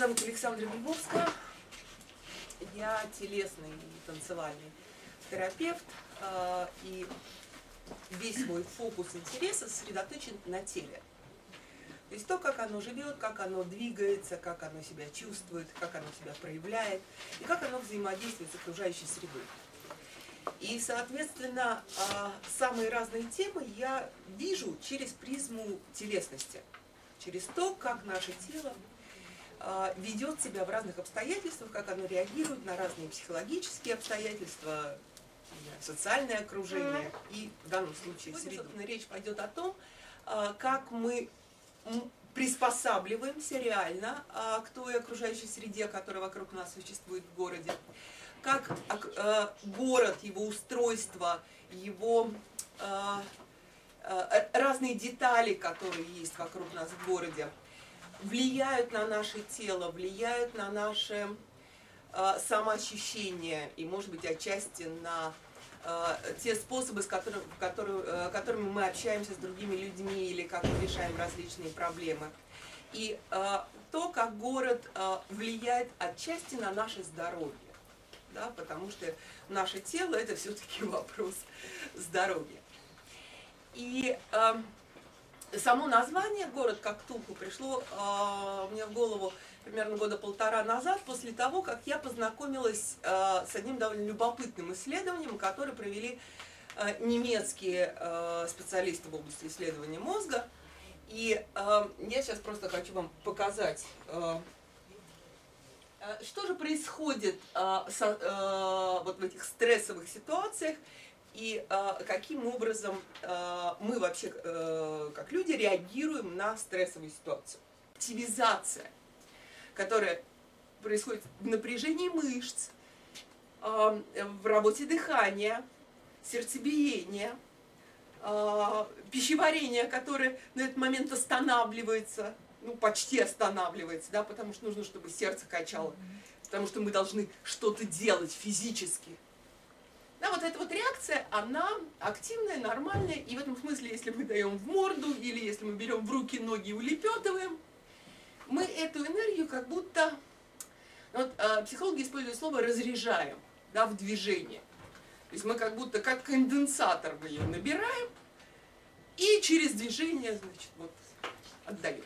зовут Александра Бельбовская. Я телесный танцевальный терапевт. э, И весь мой фокус интереса сосредоточен на теле. То есть то, как оно живет, как оно двигается, как оно себя чувствует, как оно себя проявляет и как оно взаимодействует с окружающей средой. И, соответственно, а, самые разные темы я вижу через призму телесности, через то, как наше тело ведет себя в разных обстоятельствах, как оно реагирует на разные психологические обстоятельства, социальное окружение и в данном случае среду. Собственно, речь пойдет о том, а, как мы приспосабливаемся реально а, к той окружающей среде, которая вокруг нас существует в городе, как город, его устройство, его разные детали, которые есть вокруг нас в городе, влияют на наше тело, влияют на наше э, самоощущение и, может быть, отчасти на э, те способы, с которым- которые- э, которыми мы общаемся с другими людьми или как мы решаем различные проблемы. И э, то, как город э, влияет отчасти на наше здоровье. Да, потому что наше тело это все-таки вопрос здоровья. И э, само название город как Тулку пришло э, мне в голову примерно года полтора назад, после того, как я познакомилась э, с одним довольно любопытным исследованием, которое провели э, немецкие э, специалисты в области исследования мозга. И э, я сейчас просто хочу вам показать, э, что же происходит э, со- э, вот в этих стрессовых ситуациях и э, каким образом э, мы вообще, э, как люди, реагируем на стрессовую ситуацию. Активизация, которая происходит в напряжении мышц, э, в работе дыхания, сердцебиения, э, пищеварение, которое на этот момент останавливается, ну, почти останавливается, да, потому что нужно, чтобы сердце качало, потому что мы должны что-то делать физически. Вот эта вот реакция, она активная, нормальная, и в этом смысле, если мы даем в морду, или если мы берем в руки ноги и улепетываем, мы эту энергию как будто, вот, э, психологи используют слово разряжаем, да, в движение. То есть мы как будто как конденсатор мы ее набираем, и через движение, значит, вот отдаем.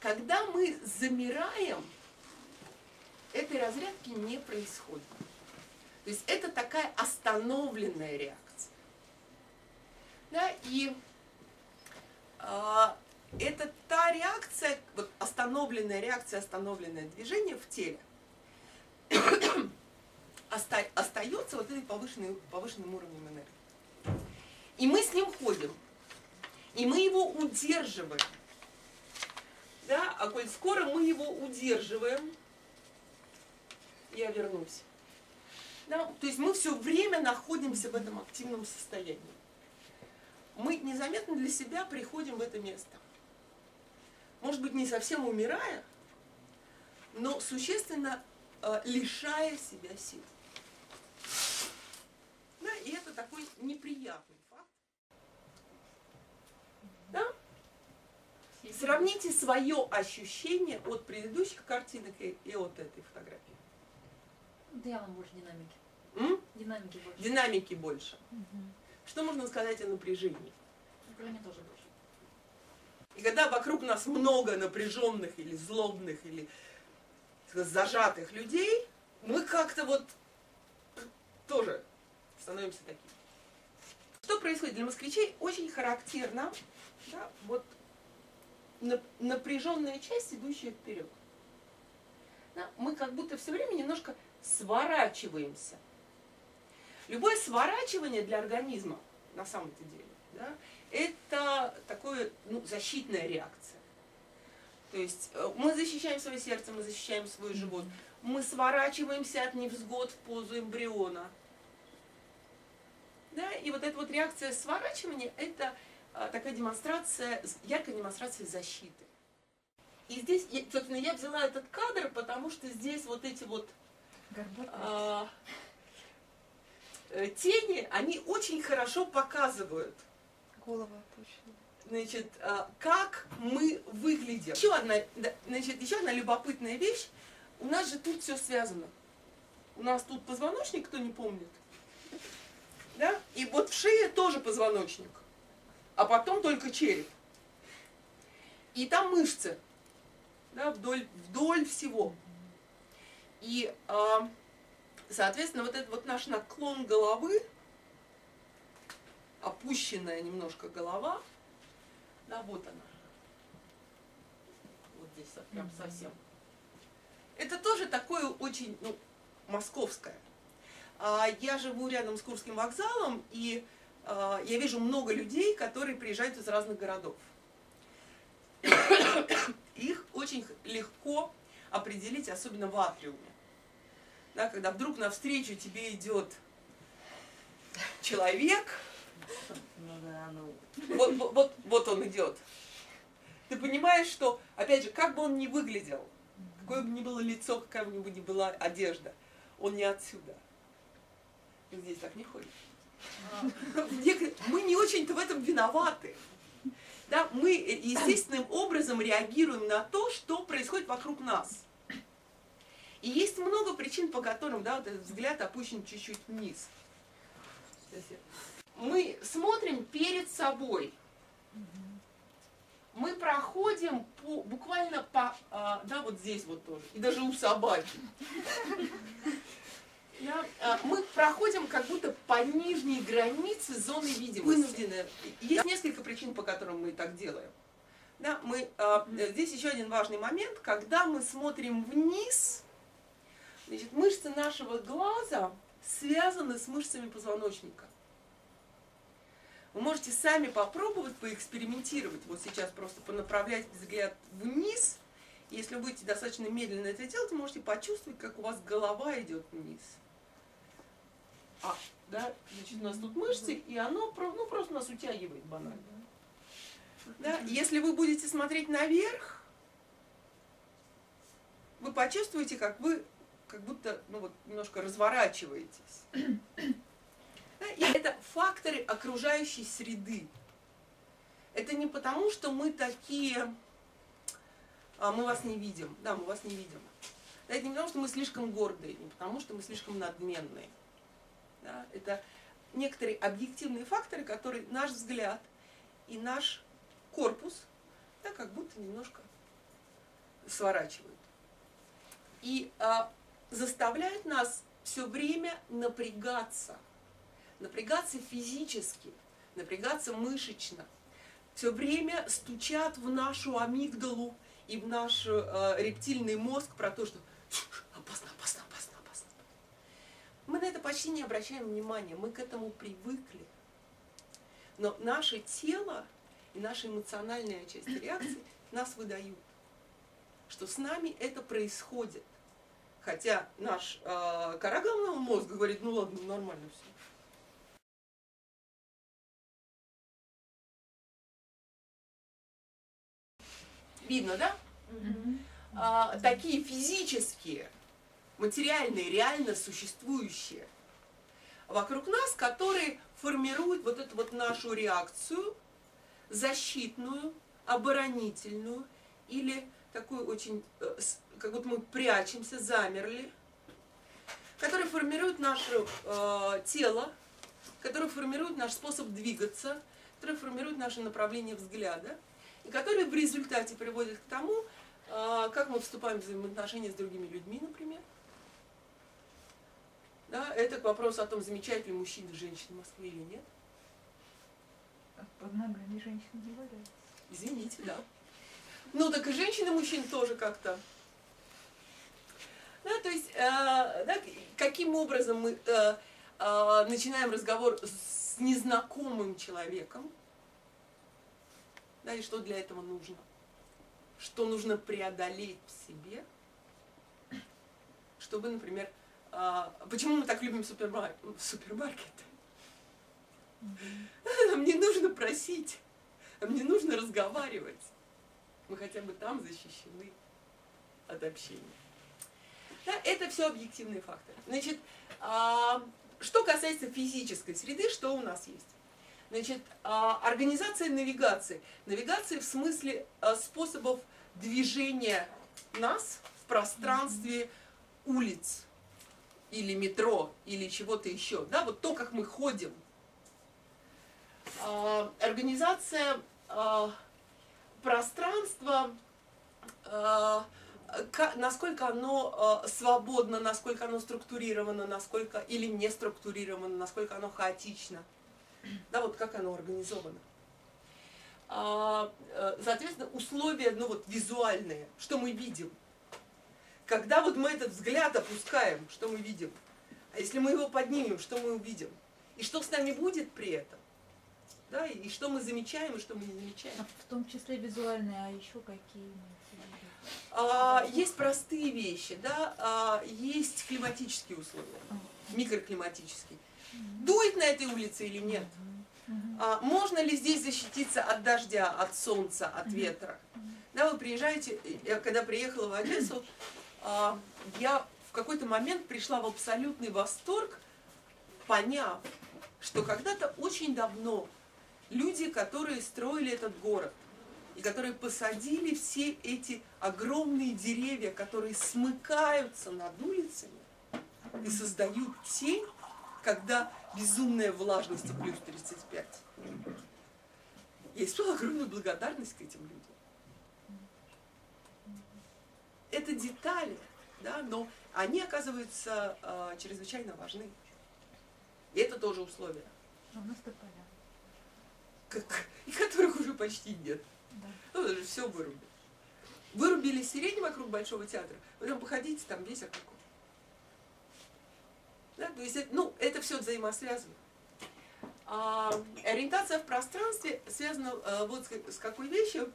Когда мы замираем, этой разрядки не происходит. То есть это такая остановленная реакция. Да, и а, это та реакция, вот остановленная реакция, остановленное движение в теле оста- остается вот этой повышенной, повышенным уровнем энергии. И мы с ним ходим. И мы его удерживаем. Да, а коль скоро мы его удерживаем, я вернусь. Да, то есть мы все время находимся в этом активном состоянии. Мы незаметно для себя приходим в это место. Может быть, не совсем умирая, но существенно э, лишая себя сил. Да, и это такой неприятный факт. Да? Сравните свое ощущение от предыдущих картинок и, и от этой фотографии. Да явно больше динамики. М? Динамики больше. Динамики больше. Мгм. Что можно сказать о напряжении? Напряжение тоже больше. И когда вокруг нас много напряженных или злобных или сказать, зажатых людей, мы как-то вот тоже становимся такими. Что происходит для москвичей? Очень характерно да, вот нап- напряженная часть, идущая вперед. Да, мы как будто все время немножко сворачиваемся. Любое сворачивание для организма, на самом-то деле, да, это такое, ну, защитная реакция. То есть э, мы защищаем свое сердце, мы защищаем свой живот, мы сворачиваемся от невзгод в позу эмбриона. Да, и вот эта вот реакция сворачивания – это а, такая демонстрация, яркая демонстрация защиты. И здесь, собственно, я взяла этот кадр, потому что здесь вот эти вот тени, они очень хорошо показывают Голова опущена. Значит, а, как мы выглядим. Еще одна, значит, еще одна любопытная вещь. У нас же тут все связано. У нас тут позвоночник, кто не помнит. Да? И вот в шее тоже позвоночник. А потом только череп. И там мышцы. Да, вдоль, вдоль всего. И, а, соответственно, вот этот вот наш наклон головы, опущенная немножко голова, да, вот она. Вот здесь прям совсем. Это тоже такое очень, ну, московское. А, Я живу рядом с Курским вокзалом, и а, я вижу много людей, которые приезжают из разных городов. Их очень легко определить, особенно в атриуме. Да, когда вдруг навстречу тебе идет человек, вот, вот, вот, он идет. Ты понимаешь, что, опять же, как бы он ни выглядел, какое бы ни было лицо, какая бы ни была одежда, он не отсюда. Он здесь так не ходит. Нек- Мы не очень-то в этом виноваты. Да, мы э, естественным образом реагируем на то, что происходит вокруг нас. И есть много причин, по которым да, вот этот взгляд опущен чуть-чуть вниз. Мы смотрим перед собой. Мы проходим по, буквально по, а, да, вот здесь вот тоже, и даже у собаки. Да, а, мы проходим как будто по нижней границе зоны видимости. Вынуждены. Есть несколько причин, по которым мы так делаем. Да, мы, а, здесь еще один важный момент. Когда мы смотрим вниз, значит, мышцы нашего глаза связаны с мышцами позвоночника. Вы можете сами попробовать, поэкспериментировать. Вот сейчас просто понаправлять взгляд вниз. Если вы будете достаточно медленно это делать, можете почувствовать, как у вас голова идет вниз. А, да, значит, у нас тут мышцы, и оно ну, просто нас утягивает банально. Да? Если вы будете смотреть наверх, вы почувствуете, как вы как будто ну, вот, немножко разворачиваетесь. Да, И это факторы окружающей среды. Это не потому, что мы такие, а, мы вас не видим. Да, мы вас не видим. Да, это не потому, что мы слишком гордые, не потому, что мы слишком надменные. Да, это некоторые объективные факторы, которые наш взгляд и наш корпус да, как будто немножко сворачивают. И а, заставляют нас все время напрягаться. Напрягаться физически, напрягаться мышечно. Все время стучат в нашу амигдалу и в наш э, рептильный мозг про то, что это почти не обращаем внимания, мы к этому привыкли. Но наше тело и наша эмоциональная часть реакции нас выдают, что с нами это происходит. Хотя наш э, кора головного мозга говорит, ну ладно, нормально все. Видно, да? А, такие физические, материальные, реально существующие вокруг нас, которые формируют вот эту вот нашу реакцию, защитную, оборонительную или такую очень, э, как будто мы прячемся, замерли, которые формируют наше э, тело, которые формируют наш способ двигаться, которые формируют наше направление взгляда, и которые в результате приводят к тому, э, как мы вступаем в взаимоотношения с другими людьми, например. Да, это к вопросу о том, замечают ли мужчины женщин в Москве или нет. Под ногами женщин не валяется. Извините, да. Ну, так и женщины, и мужчин тоже как-то. Да, то есть, э, да, каким образом мы э, э, начинаем разговор с незнакомым человеком, да, и что для этого нужно, что нужно преодолеть в себе, чтобы, например, почему мы так любим супермар- супермаркеты? Нам не нужно просить, нам не нужно разговаривать. Мы хотя бы там защищены от общения. Да, это все объективные факторы. Значит, а, что касается физической среды, что у нас есть? Значит, а, организация навигации. Навигация в смысле а, способов движения нас в пространстве улиц или метро или чего-то еще. Да, вот то, как мы ходим. А, Организация а, пространства, а, насколько оно свободно, насколько оно структурировано, насколько или не структурировано, насколько оно хаотично. Да, вот как оно организовано. Э, Соответственно, условия, ну вот визуальные, что мы видим. Когда вот мы этот взгляд опускаем, что мы видим? А если мы его поднимем, что мы увидим? И что с нами будет при этом? Да, и что мы замечаем, и что мы не замечаем. А В том числе визуальные, а еще какие? А, есть простые вещи, да, а, есть климатические условия, микроклиматические. Дует на этой улице или нет? А, можно ли здесь защититься от дождя, от солнца, от ветра? Да, вы приезжаете, я когда приехала в Одессу, я в какой-то момент пришла в абсолютный восторг, поняв, что когда-то очень давно люди, которые строили этот город, и которые посадили все эти огромные деревья, которые смыкаются над улицами и создают тень, когда безумная влажность и плюс 35. Я испытывала огромную благодарность к этим людям. Это детали, да, но они оказываются э, чрезвычайно важны. И это тоже условия, А у нас тополя. как- и которых уже почти нет. Да. Ну, даже все вырубили. Вырубили сирень вокруг Большого театра, потом походите, там весь округ. Да, то есть, ну, это все взаимосвязано. А, ориентация в пространстве связана э, вот с, с какой вещью.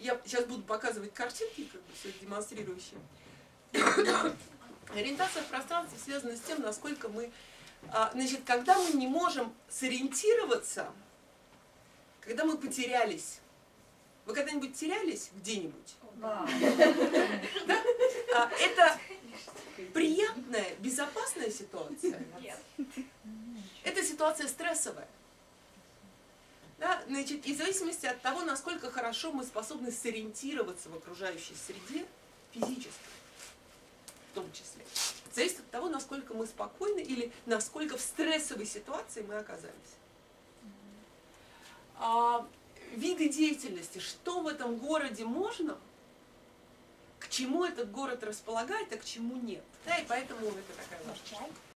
Я сейчас буду показывать картинки, как бы все демонстрирующие. Ориентация в пространстве связана с тем, насколько мы... а, значит, когда мы не можем сориентироваться, когда мы потерялись. Вы когда-нибудь терялись где-нибудь? Да. А, это приятная, безопасная ситуация. Это ситуация стрессовая. Да, значит, и в зависимости от того, насколько хорошо мы способны сориентироваться в окружающей среде, физически в том числе, зависит от того, насколько мы спокойны или насколько в стрессовой ситуации мы оказались. А, виды деятельности, что в этом городе можно, к чему этот город располагает, а к чему нет. Да, и поэтому это такая важная.